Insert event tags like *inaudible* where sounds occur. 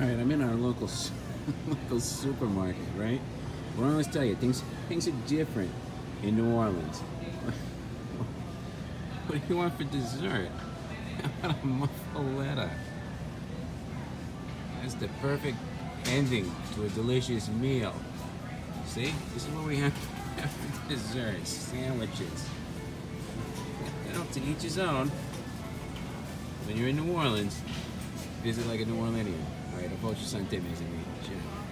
All right, I'm in our local *laughs* local supermarket, right? Well, I always tell you, things things are different in New Orleans. *laughs* what do you want for dessert? *laughs* How about a muffaletta? That's the perfect ending to a delicious meal. See, this is what we have for dessert: sandwiches. Know, to each his own. When you're in New Orleans, visit like a New Orleanian. All right, Approach Sante, mes amis. Ciao.